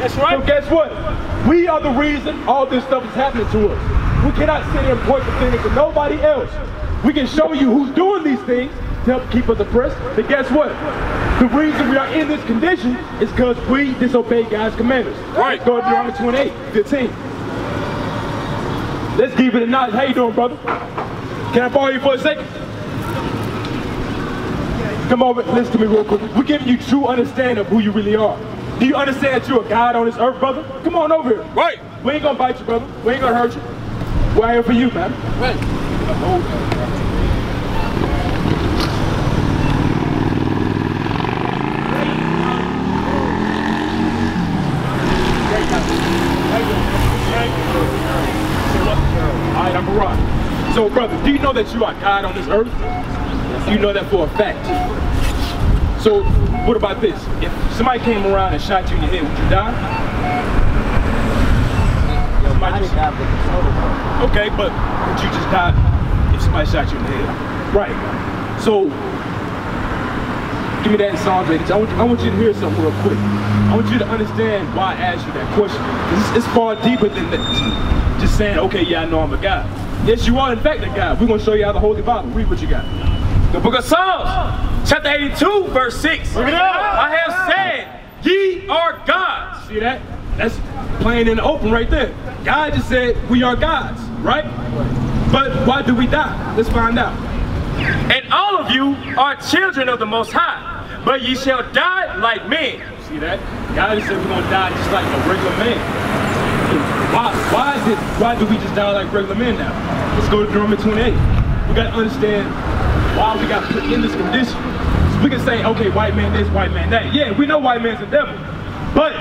That's right. So guess what? We are the reason all this stuff is happening to us. We cannot sit here and point the finger to nobody else. We can show you who's doing these things to help keep us oppressed. But guess what? The reason we are in this condition is because we disobey God's commandments. Right. Go to Deuteronomy 28, 15. Let's give it a nod. How you doing, brother? Can I borrow you for a second? Come over, listen to me real quick. We're giving you true understanding of who you really are. Do you understand that you're a God on this earth, brother? Come on over here. Right. We ain't gonna bite you, brother. We ain't gonna hurt you. We're here for you, man. Right. All right, I'm Barack. So, brother, do you know that you are God on this earth? You know that for a fact. So, what about this? If somebody came around and shot you in the head, would you die? Just- Okay, but would you just die if somebody shot you in the head? Right. So, give me that in Psalms 82. I want, I want you to hear something real quick. I want you to understand why I asked you that question. It's, it's far deeper than that. Just saying, okay, yeah, I know I'm a God. Yes, you are in fact a God. We're gonna show you how the Holy Bible. Read what you got. The book of Psalms, chapter 82, verse 6. Bring it up. I have said, ye are gods. See that? That's plain in the open right there. God just said we are gods, right? But why do we die? Let's find out. And all of you are children of the Most High, but ye shall die like men. See that? God just said we're gonna die just like a regular man. Why, why is it, why do we just die like regular men now? Let's go to Deuteronomy 28. We gotta understand why we got put in this condition. We can say, okay, white man this, white man that. Yeah, we know white man's a devil. But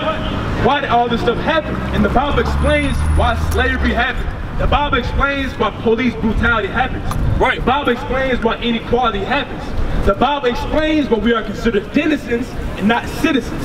why did all this stuff happen? And the Bible explains why slavery happened. The Bible explains why police brutality happens. Right. The Bible explains why inequality happens. The Bible explains why we are considered denizens and not citizens.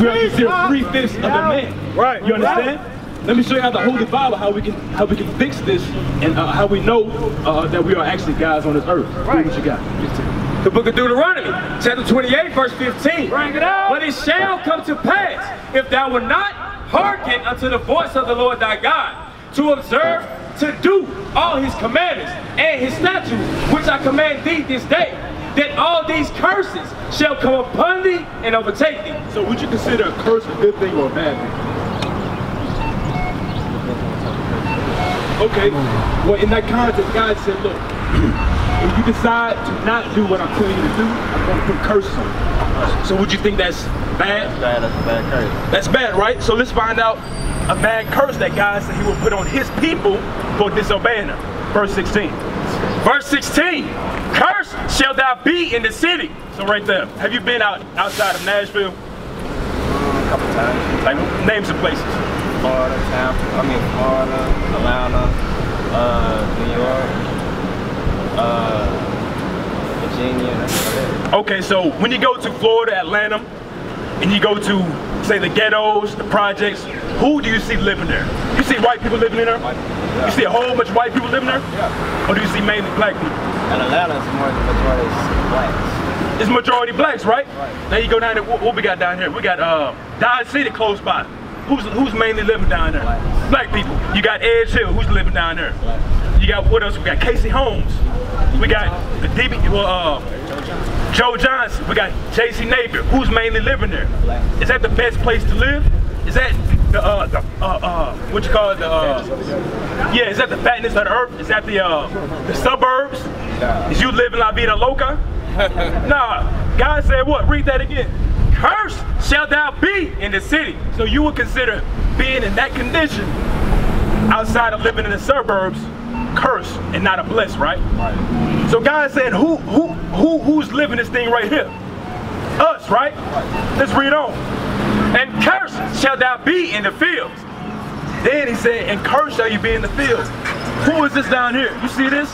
We are considered three-fifths of a man. Right. You understand? Let me show you how the Holy Bible, how we can how we can fix this, and uh, how we know uh, that we are actually guys on this earth. Read what you got. The book of Deuteronomy, chapter 28, verse 15. Bring it out. But it shall come to pass, if thou wilt not hearken unto the voice of the Lord thy God, to observe, to do all his commandments and his statutes, which I command thee this day, that all these curses shall come upon thee and overtake thee. So would you consider a curse a good thing or a bad thing? Okay. Well, in that context, God said, look, if you decide to not do what I'm telling you to do, I'm going to put curses on you. So would you think that's bad? That's Bad, that's a bad curse. That's bad, right? So let's find out a bad curse that God said he will put on his people for disobeying him. Verse 16. Verse 16, cursed shall thou be in the city. So right there, have you been out outside of Nashville? A couple times. Like name some places. Florida, Tampa, I mean Florida, Atlanta, uh, New York, uh, Virginia, that's about it. Okay, so when you go to Florida, Atlanta, and you go to say the ghettos, the projects, who do you see living there? You see white people living in there? White yeah. You see a whole bunch of white people living there? Yeah. Or do you see mainly black people? And Atlanta is more the majority blacks. It's majority blacks, right? Right. Now you go down there, what, what we got down here? We got uh, Dodge City close by. Who's who's mainly living down there? Blacks. Black people. You got Edge Hill, who's living down there? Blacks. You got what else? We got Cayce Homes. We got the DB, well, uh, Joe Johnson. We got J.C. Napier. Who's mainly living there? Blacks. Is that the best place to live? Is that the uh, the uh, uh, what you call it? The uh, yeah, is that the fatness of the earth? Is that the uh, the suburbs? Is you living La Vida Loca? nah. God said what? Read that again. Cursed shall thou be in the city. So you would consider being in that condition outside of living in the suburbs cursed and not a bliss, right? Right. So God said, who who who who's living this thing right here? Us, right? Let's read on. And cursed shall thou be in the fields. Then he said, and cursed shall you be in the field. Who is this down here? You see this?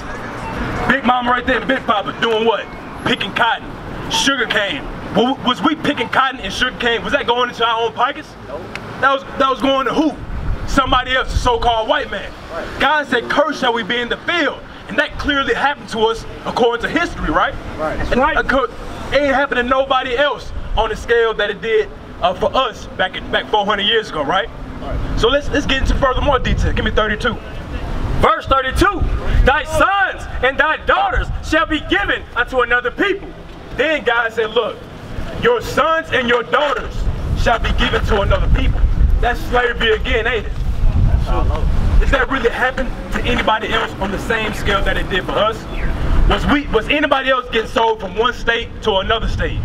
Big Mama right there, Big Papa, doing what? Picking cotton, sugar cane. Wa- Was we picking cotton and sugar cane? Was that going into our own pockets? That was that was going to who? Somebody else, a so-called white man. God said, "Curse shall we be in the field," and that clearly happened to us according to history, right? Right. And acco- It ain't happened to nobody else on the scale that it did uh, for us back in, back 400 years ago, right? So let's let's get into further more detail. Give me 32. Verse 32 Thy sons and thy daughters shall be given unto another people. Then God said, look, your sons and your daughters shall be given to another people. That's slavery again, ain't it? Does that really happen to anybody else on the same scale that it did for us? Was we was anybody else getting sold from one state to another state?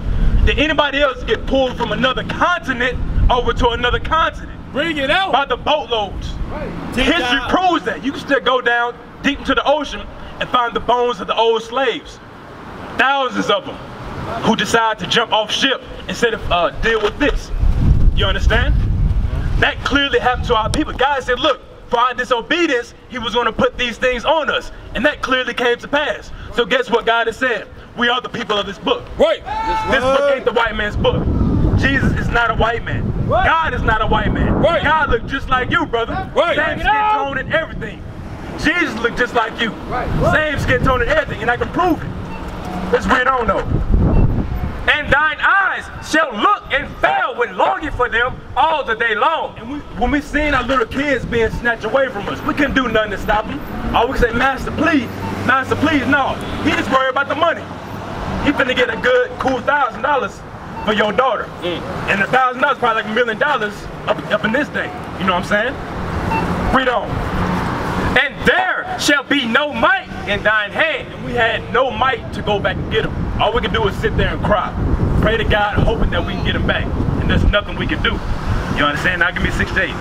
Did anybody else get pulled from another continent over to another continent? Bring it out. By the boatloads. History proves that. You can still go down deep into the ocean and find the bones of the old slaves. Thousands of them who decide to jump off ship instead of uh, deal with this. You understand? That clearly happened to our people. God said, look, for our disobedience, he was going to put these things on us. And that clearly came to pass. So guess what God has said? We are the people of this book. Right. This book ain't the white man's book. Jesus is not a white man. Right. God is not a white man. Right. God looked just like you, brother. Right. Same skin tone and everything. Jesus looked just like you. Same skin tone and everything, and I can prove it. Let's read on though. And thine eyes shall look and fail with longing for them all the day long. And we, when we seen our little kids being snatched away from us, we couldn't do nothing to stop them. All we say, Master, please. Master, please. No, he just worried about the money. He finna get a good, cool thousand dollars for your daughter. Mm. And a thousand dollars probably like a million dollars up, up in this day. You know what I'm saying? Read on. There shall be no might in thine hand. And we had no might to go back and get him. All we can do is sit there and cry. Pray to God, hoping that we can get him back. And there's nothing we can do. You understand? Now give me six days.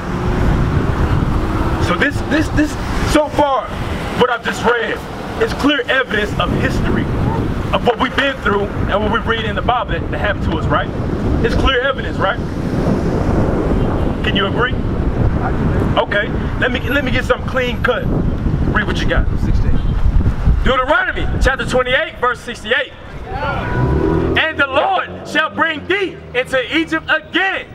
So this, this, this, so far, what I've just read is clear evidence of history of what we've been through and what we read in the Bible that, that happened to us, right? It's clear evidence, right? Can you agree? Okay. Let me let me get some clean cut. Read what you got. 16. Deuteronomy chapter 28, verse 68. And the Lord shall bring thee into Egypt again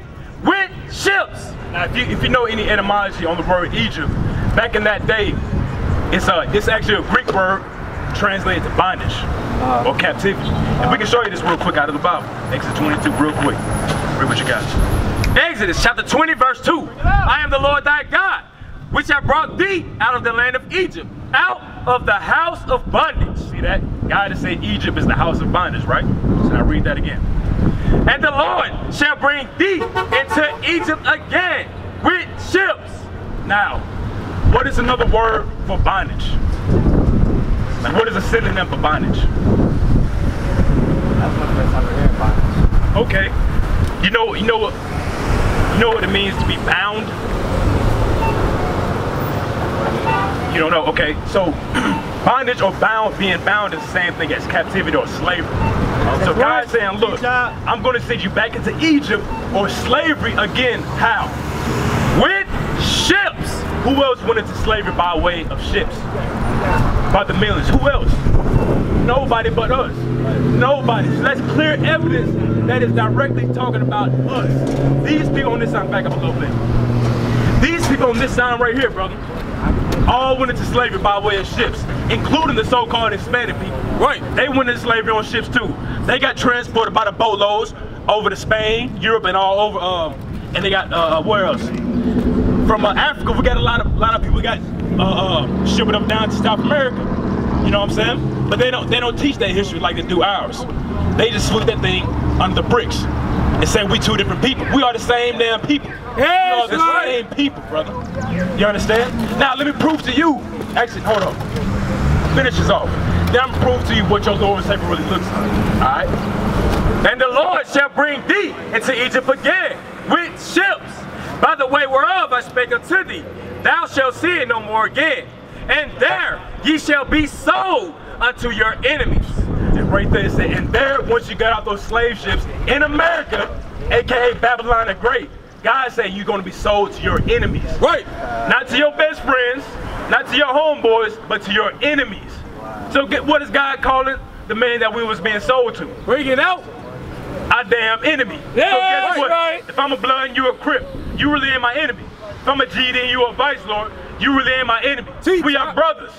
with ships. Now, if you, if you know any etymology on the word Egypt, back in that day, it's a it's actually a Greek word translated to bondage uh-huh. or captivity. And we can show you this real quick out of the Bible. Exodus 22, real quick. Read what you got. Exodus chapter 20, verse 2. I am the Lord thy God, which have brought thee out of the land of Egypt, out of the house of bondage. See that? God has said Egypt is the house of bondage, right? So now read that again. And the Lord shall bring thee into Egypt again with ships. Now, what is another word for bondage? What is a synonym for bondage. Okay. You know, you know what, you know what it means to be bound. You don't know? Okay. So, bondage or bound, being bound is the same thing as captivity or slavery. So God's saying, look, I'm going to send you back into Egypt or slavery again. How? With ships. Who else went into slavery by way of ships? By the millions. Who else? Nobody but us. Nobody. So that's clear evidence that is directly talking about us. These people on this side, back up a little bit. These people on this side right here, brother, all went into slavery by way of ships, including the so-called Hispanic people. Right. They went into slavery on ships too. They got transported by the boatloads over to Spain, Europe, and all over. Um, and they got uh, where else? From uh, Africa, we got a lot of lot of people got uh, uh, shipping up down to South America. You know what I'm saying? But they don't they don't teach that history like they do ours. They just sweep that thing under the bricks and say we two different people. We are the same damn people. we are the right. same people, brother. You understand? Now let me prove to you. Actually, hold on. Finish this off. Then I'm gonna prove to you what your Lord and Savior really looks like. Alright? And the Lord shall bring thee into Egypt again with ships, by the way whereof I spake unto thee. Thou shalt see it no more again. And there ye shall be sold unto your enemies. Right there it said, and there, once you got out those slave ships in America, aka Babylon the Great, God said you're gonna be sold to your enemies. Right. Not to your best friends, not to your homeboys, but to your enemies. So get, what is God calling the man that we was being sold to? Bring it out. Our damn enemy. Yeah, so right. If I'm a blood and you a crip, you really ain't my enemy. If I'm a GD and you a vice lord, you really ain't my enemy. See, we are brothers.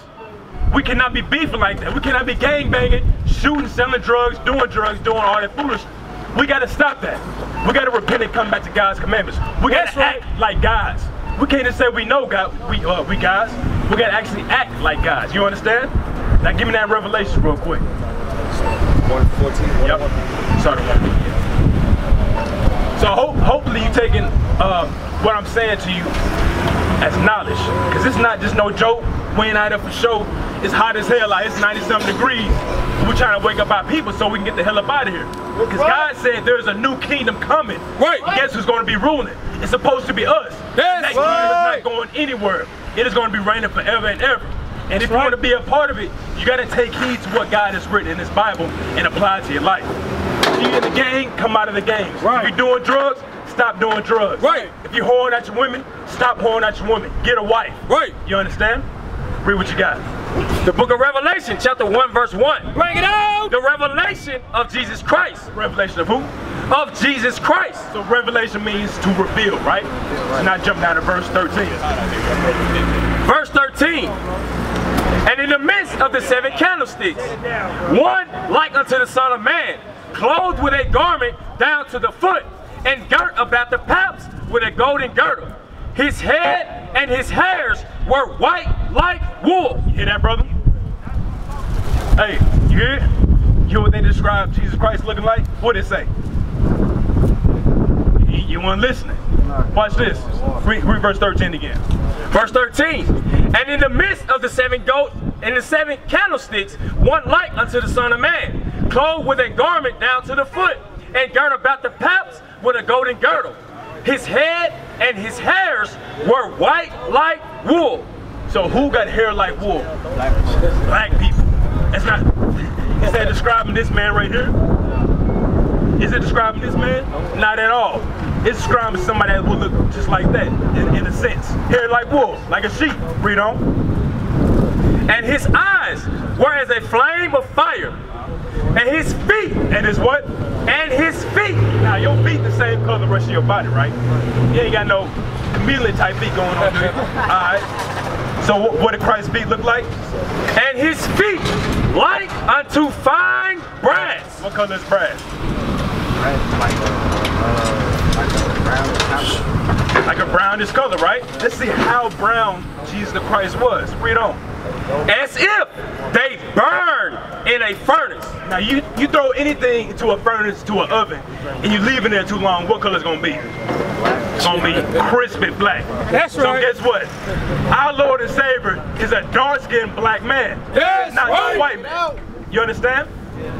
We cannot be beefing like that. We cannot be gang banging, shooting, selling drugs, doing drugs, doing all that foolishness. We got to stop that. We got to repent and come back to God's commandments. We got That's to right. act like God's. We can't just say we know God. We uh, we guys. We got to actually act like guys. You understand? Now give me that revelation real quick. 114. Yep. Sorry. So ho- hopefully you taking um, what I'm saying to you as knowledge, because it's not just no joke. We ain't out there for show. It's hot as hell. Like it's 90 something degrees. We're trying to wake up our people so we can get the hell up out of here. Because God said there's a new kingdom coming. Right. Guess who's going to be ruling? It's supposed to be us. That's that kingdom is not going anywhere. It is going to be reigning forever and ever. And if you want to be a part of it, you got to take heed to what God has written in His Bible and apply it to your life. If you in the gang, come out of the gang. Right. If you're doing drugs, stop doing drugs. Right. If you're whoring at your women, stop whoring at your women. Get a wife. Right. You understand? Read what you got. The book of Revelation, chapter 1, verse 1. Bring it out! The revelation of Jesus Christ. Revelation of who? Of Jesus Christ. So revelation means to reveal, right? So now jump down to verse 13. Verse 13. And in the midst of the seven candlesticks, one like unto the Son of Man, clothed with a garment down to the foot, and girt about the paps with a golden girdle. His head and his hairs were white like wool. You hear that, brother? Hey, you hear? You hear what they describe Jesus Christ looking like? What did it say? You, you weren't listening. Watch this. Read, read verse 13 again. Verse 13. And in the midst of the seven goats and the seven candlesticks, one like unto the Son of Man, clothed with a garment down to the foot, and girt about the paps with a golden girdle. His head and his hairs were white like wool. So who got hair like wool? Black people. That's not. Is that describing this man right here? Is it describing this man? Not at all. It's describing somebody that would look just like that, in, in a sense. Hair like wool, like a sheep. Read on. And his eyes were as a flame of fire. And his feet, And his what? and his your feet the same color the rest of your body, right? You ain't got no chameleon type feet going on there. Alright. So what, what did Christ's feet look like? and his feet like unto fine brass. What color is brass? Like a, uh, like a brown copper. Like a brownish color, right? Let's see how brown Jesus the Christ was. Read on. As if they burn in a furnace. Now you you throw anything into a furnace to an oven and you leave it there too long, what color is gonna be? It's gonna be crisp and black. That's so right. guess what? Our Lord and Savior is a dark-skinned black man. That's not right. a white man. You understand?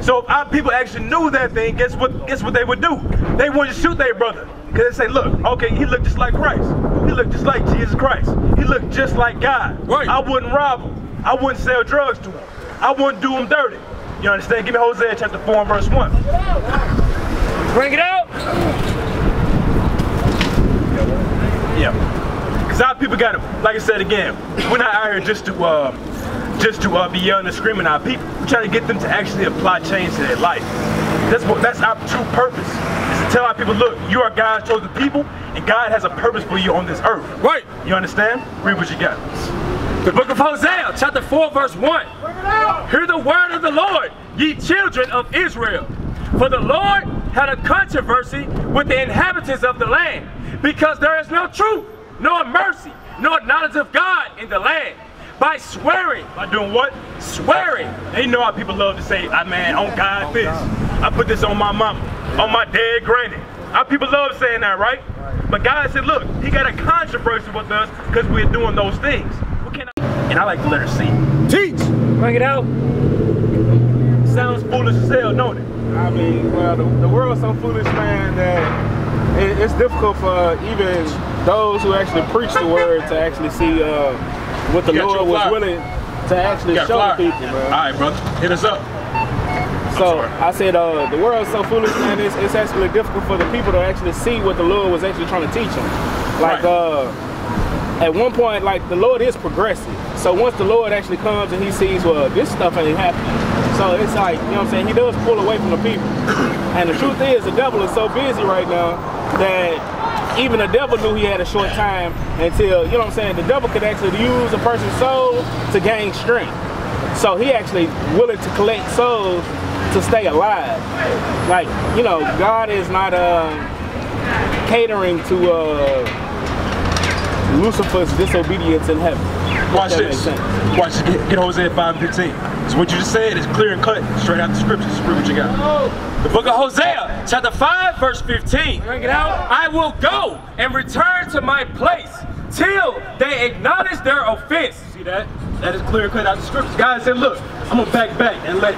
So if our people actually knew that thing, guess what guess what they would do? They wouldn't shoot their brother. Because they say, look, okay, he looked just like Christ. He looked just like Jesus Christ. He looked just like God. Right. I wouldn't rob him. I wouldn't sell drugs to him. I wouldn't do him dirty. You understand? Give me Hosea chapter 4 and verse 1. Bring it out. Yeah. Because our people got to, like I said again, we're not out here just to uh, just to uh, be yelling and screaming at our people. We're trying to get them to actually apply change to their life. That's what that's our true purpose. Is to tell our people, look, you are God's chosen people, and God has a purpose for you on this earth. Right. You understand? Read what you got. The book of Hosea, chapter 4, verse 1. Hear the word of the Lord, ye children of Israel. For the Lord had a controversy with the inhabitants of the land, because there is no truth, nor mercy, nor knowledge of God in the land. By swearing, By doing what? swearing, They know how people love to say, I man, on God this. I put this on my mama, on my dead granny. Our people love saying that, right? But God said, look, he got a controversy with us because we're doing those things. What can I? Like the letter C. teach. Bring it out. Sounds foolish as hell, don't it? I mean, well, the, the world's so foolish, man, that it, it's difficult for even those who actually preach the word to actually see uh, what the Lord was willing to actually Got a show flyer. people, man. All right, brother. Hit us up. So. I said, uh, the world's so foolish, man. It's, it's actually difficult for the people to actually see what the Lord was actually trying to teach them. Like, Right. uh, at one point, like the Lord is progressive. So once the Lord actually comes and He sees, well, this stuff ain't happening. So it's like, you know what I'm saying? He does pull away from the people. And the truth is, the devil is so busy right now that even the devil knew he had a short time until, you know what I'm saying? The devil could actually use a person's soul to gain strength. So he actually willing to collect souls to stay alive. Like, you know, God is not uh, catering to uh, Lucifer's disobedience in heaven. Watch That this. Watch this. Get, get Hosea 5 and 15. So what you just said is clear and cut, straight out the scriptures. Read what you got. The book of Hosea, chapter 5, verse 15. Bring it out. I will go and return to my place till they acknowledge their offense. See that? That is clear and cut out the scriptures. God said, look, I'm gonna back back and let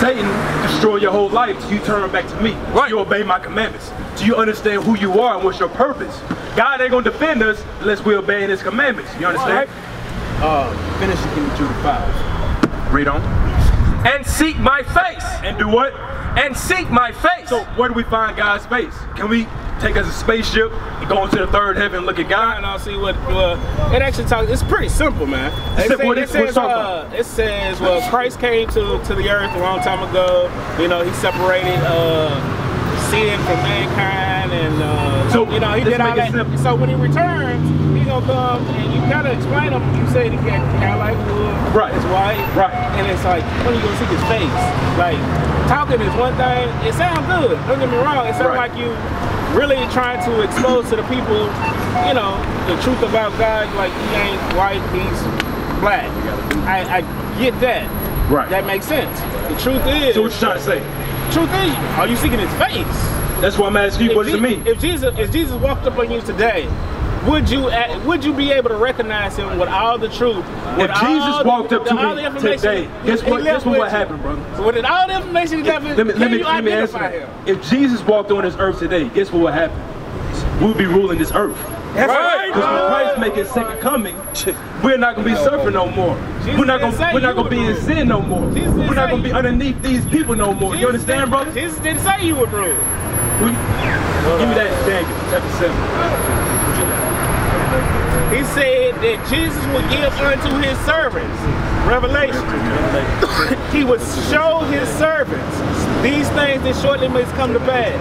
Satan destroy your whole life till you turn back to me. Right. You obey my commandments. Do you understand who you are and what's your purpose? God ain't gonna defend us unless we obey his commandments. You understand? Uh, finish in Jude 5. Read on. And seek my face. And do what? And seek my face. So where do we find God's face? Can we take us a spaceship and go into the third heaven look at God? And I'll see what well, it actually talks. It's pretty simple, man. It, say- what it says, uh, it says, well, Christ came to, to the earth a long time ago. You know, he separated uh, sin from mankind, and uh, So, you know, he did all that. simple. So when he returns, he's gonna come, and you gotta explain him. You say he got kind of like wood, Right. It's white, Right. And it's like when you gonna see his face, like talking is one thing. It sounds good. Don't get me wrong. It sounds Right. like you really trying to expose to the people, you know, the truth about God. Like he ain't white, he's black. I, I get that. Right. That makes sense. The truth is, So what you trying to say? truth is, are you seeking his face? That's why I'm asking you, what does it mean? If Jesus, if Jesus walked up on you today, would you eh, would you be able to recognize him with all the truth? If Jesus the- walked up to me today, guess what? Guess what with would you? happen, brother? With all the information he left, Let me, let me, you let me answer that. him? If Jesus walked on this earth today, guess what would happen? We'll be ruling this earth. That's right. Because when Christ make his second coming, we're not gonna be suffering no more. Jesus We're not gonna we're not gonna be in sin no more. Jesus We're not gonna be underneath these people no more. You understand, didn't- brother? Jesus didn't say you would rule. Give me that Daniel chapter seven. He said that Jesus would give unto his servants revelation. he would show his servants these things that shortly must come to pass.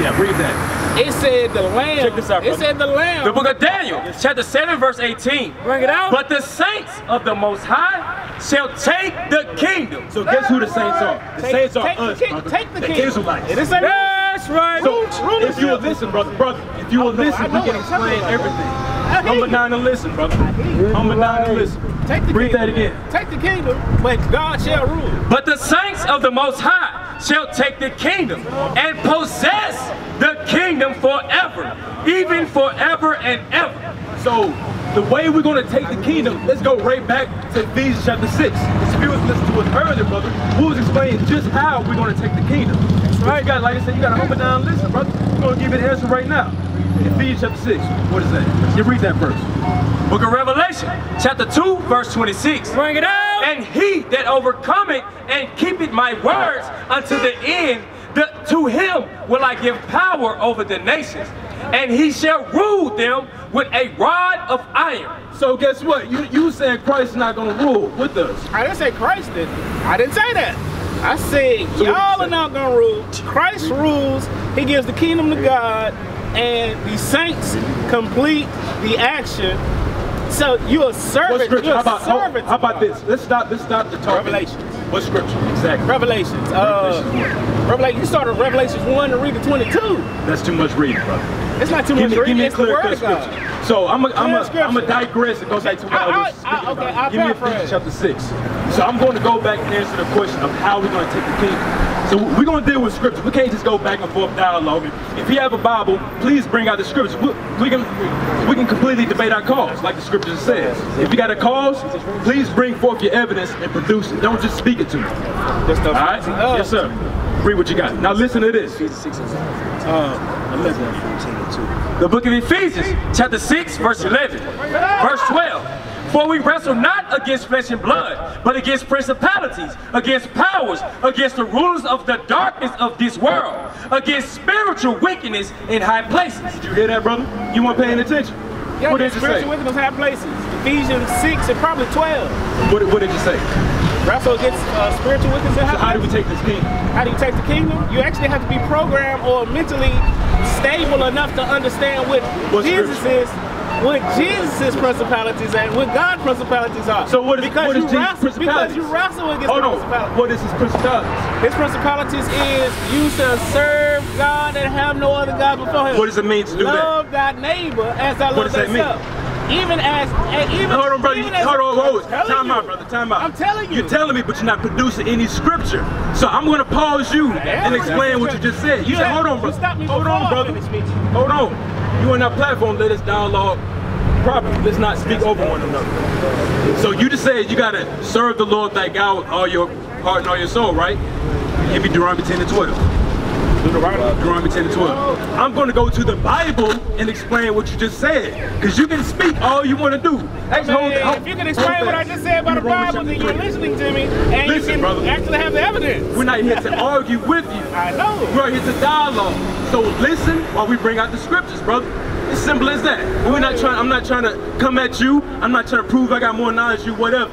Yeah, read that. It said the lamb. Check this out, it said the lamb. The book of Daniel, chapter 7, verse 18. Bring it out. But the saints of the Most High shall take the kingdom. So guess who the saints are? The Take- saints are take the king- take the the kingdom. Israelites. It is a- That's right. So Rule if you will listen, brother, brother, if you will know- listen, I we can what I'm talking explain everything. Number nine and listen, brother. Number nine and listen. Take the Read kingdom. that again. Take the kingdom, but God shall rule. But the saints of the Most High shall take the kingdom and possess the kingdom forever, even forever and ever. So the way we're gonna take the kingdom, let's go right back to Ephesians chapter six. If you was listening to us earlier, brother, we was explaining just how we're gonna take the kingdom. Right? You got, like I said, you gotta humble down and listen, brother. We're gonna give you the answer right now. Ephesians chapter six. What is that? You read that verse. Book of Revelation, chapter 2, verse 26. Bring it out. And he that overcometh and keepeth my words unto the end, the, to him will I give power over the nations, and he shall rule them with a rod of iron. So guess what? You you saying Christ's not gonna rule with us. I didn't say Christ did. I didn't say that. I said y'all are not gonna rule. Christ rules. He gives the kingdom to God, and the saints complete the action. So you're a What servant. scripture? You're How about, servant. how about this? Let's stop. Let's stop the talk. Revelations. What scripture? Exactly. Revelations. Uh, Revelation. You started Revelations one and read to twenty-two. That's too much reading, brother. It's not too Give much me, give reading. me a It's the clear word of God. scripture. So I'm gonna I'm Clear a, scripture. I'm a digress and go back to what I, I- was speaking I- okay, about. I'll Give me. Ephesians chapter six. So I'm going to go back and answer the question of how we're going to take the kingdom. So we're going to deal with scripture. We can't just go back and forth dialogue. If you have a Bible, please bring out the scripture. We, we can we can completely debate our cause, like the scripture says. If you got a cause, please bring forth your evidence and produce it. Don't just speak it to me. This stuff. All right? Uh, Yes, sir. Read what you got. Now listen to this. The book of Ephesians, chapter 6, verse 11. Verse 12. For we wrestle not against flesh and blood, but against principalities, against powers, against the rulers of the darkness of this world, against spiritual wickedness in high places. Did you hear that, brother? You weren't paying attention. Yeah, what did you say? spiritual wickedness in high places. Ephesians six and probably twelve. What, what did you say? Wrestle against uh, spiritual wickedness in high So how do we take this kingdom? How do you take the kingdom? You actually have to be programmed or mentally stable enough to understand what What Jesus scripture? is. what Jesus' principalities and what God's principalities are. So what is- because what is you wrestle, because principalities? you wrestle against Hold on. principalities. What is his principalities? His principalities is you shall serve God and have no other God before him. What does it mean to do that? love thy neighbor as I What love does that mean? Even as, and even, Hold on, brother. even as- Hold on, hold on. Time you. out, brother. Time out. I'm telling you. You're telling me, but you're not producing any scripture. So I'm gonna pause you and explain what you just said. You said, hold on, You brother. Hold on, brother. Hold on. You on that platform, let us dialogue properly. Let's not speak over one another. So you just said you gotta serve the Lord thy God with all your heart and all your soul, right? Give me Deuteronomy 10 and 12. Deuteronomy 10 and 12. I'm going to go to the Bible and explain what you just said. Because you can speak all you want to do. That's hold- hold- if you can explain what I just said about the Bible, then you're listening to me, and Listen, you can brother. actually have the evidence. We're not here to argue with you. I know. We're here to dialogue. So listen while we bring out the scriptures, brother. It's simple as that. We're not trying. I'm not trying to come at you. I'm not trying to prove I got more knowledge you. Whatever.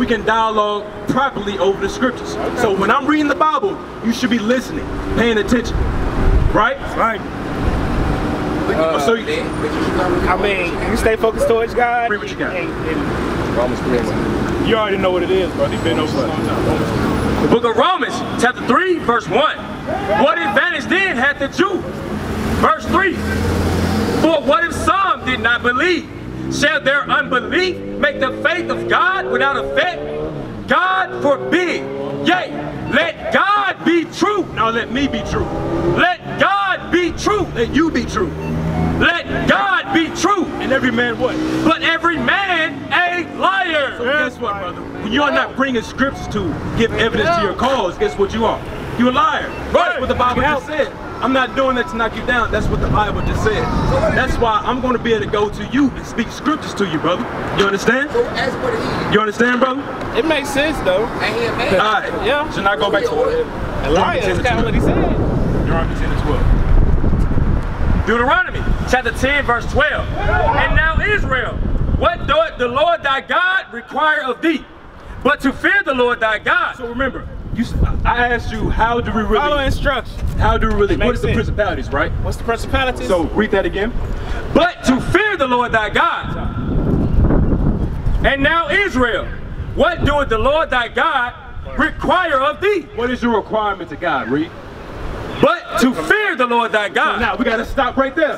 We can dialogue properly over the scriptures. So when I'm reading the Bible, you should be listening, paying attention. Right? Right. Uh, so you, I mean, you stay focused towards God. Read what you got. and- and Romans 3 you already know what it is, brother. You've been over for a long time. The book of Romans, chapter 3, verse 1. What advantage then hath the Jew? Verse 3. For what if some did not believe? Shall their unbelief make the faith of God without effect? God forbid. Yea, let God be true. Now let me be true. Let God be true. Let you be true. Let God be true. And every man what? But every man a liar. Guess what, brother? When you are not bringing scriptures to give evidence to your cause, guess what you are? You're a liar. That's what the Bible just said. I'm not doing that to knock you down. That's what the Bible just said. That's why I'm going to be able to go to you and speak scriptures to you, brother. You understand? So ask what it is. You understand, brother? It makes sense though. I hear man. All right. Yeah. Should now go back to it. A liar. That's kind of what he said. Deuteronomy 10 and 12. Deuteronomy chapter 10, verse 12. And now, Israel, what doth the Lord thy God require of thee? But to fear the Lord thy God. So remember, you, I asked you, how do we Follow instructions. how do we really, What is Makes is the principalities, right? What's the principalities? So read that again. but to fear the Lord thy God. And now, Israel, what doeth the Lord thy God require of thee? What is your requirement to God? Read. But to fear the Lord thy God. Now we got to stop right there.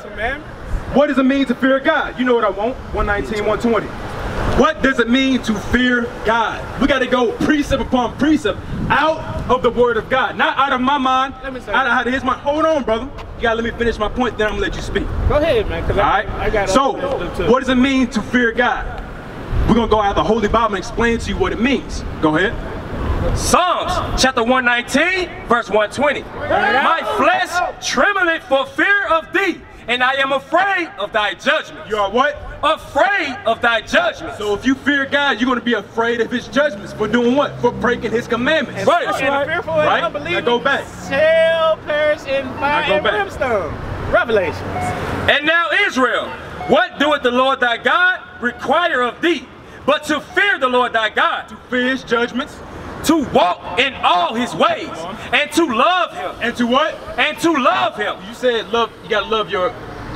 What does it mean to fear God? You know what I want. 119, 120. What does it mean to fear God? We got to go precept upon precept out of the word of God, not out of my mind, Let me say- out of out of his mind. Hold on, brother. You got to let me finish my point, then I'm going to let you speak. Go ahead, man. Cause All I, right? I got so, other stuff, too. what does it mean to fear God? We're going to go out of the Holy Bible and explain to you what it means. Go ahead. Psalms chapter 119, verse 120. My flesh trembleth for fear of thee, and I am afraid of thy judgment. You are what? Afraid of thy judgment. So if you fear God, you're going to be afraid of his judgments for doing what? For breaking his commandments. Right. And the fearful and Right? unbelieving Now go back. shall perish in fire and back. brimstone. Revelations. And now, Israel, what doeth the Lord thy God require of thee? But to fear the Lord thy God, to Fear his judgments. to walk in all his ways, and to love him, And to what? and to love him. You said love. You gotta love your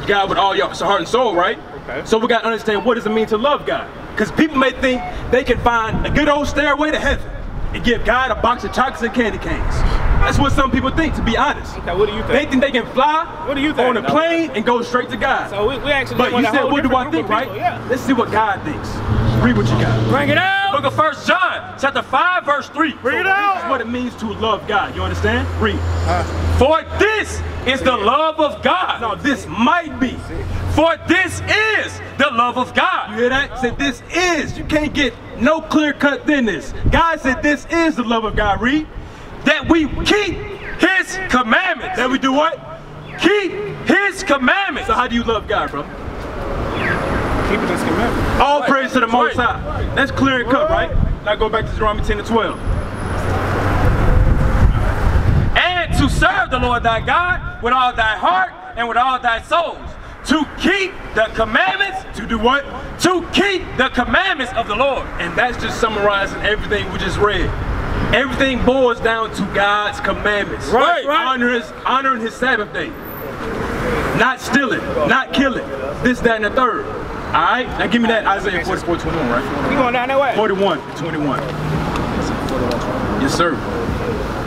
God with all your heart and soul, right? Okay. So we gotta understand what does it mean to love God? Because people may think they can find a good old stairway to heaven and give God a box of chocolates and candy canes. That's what some people think, to be honest. Okay, what do you think? They think? think they can fly What do you think? on a plane and go straight to God. So we, we actually but you said, what do I think, group right? Yeah. Let's see what God thinks. Read what you got. Bring it out. Book of First John, chapter 5, verse 3. Bring it out! This is what it means to love God. You understand? Read. For this is the love of God. No, this might be. For this is the love of God. You hear that? Said this is. You can't get no clear cut than this. God said this is the love of God. Read. That we keep his commandments. That we do what? keep his commandments. So how do you love God, bro? Keeping his commandments. All praise to the Most Right. High. That's clear and cut, right? Now go back to Deuteronomy 10 and 12. and to serve the Lord thy God with all thy heart and with all thy souls. The commandments, To do what? to keep the commandments of the Lord. And that's just summarizing everything we just read. Everything boils down to God's commandments. Right, right. Honor his, honoring his Sabbath day. Not stealing, not killing, this, that, and the third. All right? now give me that Isaiah 44, 21, right? You going down that way? 41, 21. Yes, sir.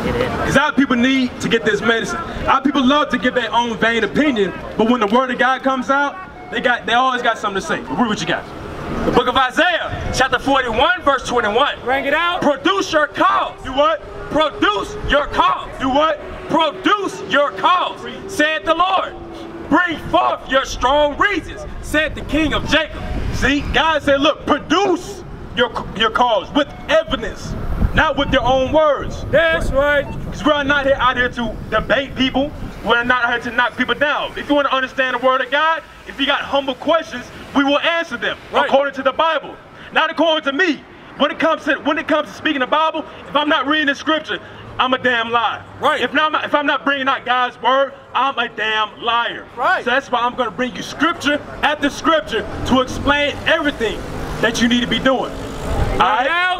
Because our people need to get this medicine. Our people love to give their own vain opinion, but when the word of God comes out, they got they always got something to say. Read what you got. The book of Isaiah, chapter 41, verse 21. Bring it out. Produce your cause. Do what? Produce your cause. Do what? Produce your cause, said the Lord. Bring forth your strong reasons, said the King of Jacob. See, God said, look, produce your your cause with evidence, not with your own words. That's right. Because we're not here out here to debate people. We're not here to knock people down. If you want to understand the word of God, if you got humble questions, we will answer them Right. according to the Bible, not according to me. When it comes to when it comes to speaking the Bible, if I'm not reading the scripture, I'm a damn liar. Right. If not, if I'm not bringing out God's word, I'm a damn liar. Right. So that's why I'm going to bring you scripture after scripture to explain everything that you need to be doing. All right.